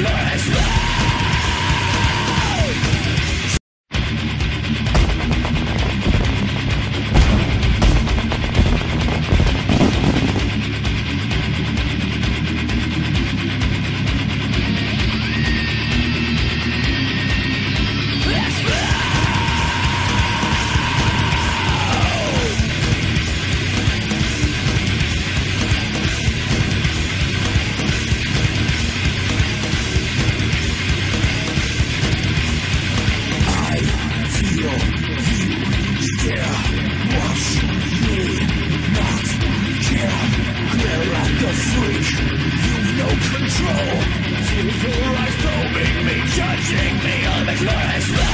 Yeah. The freak. You've no control. Your eyes probing me, judging me. I'm a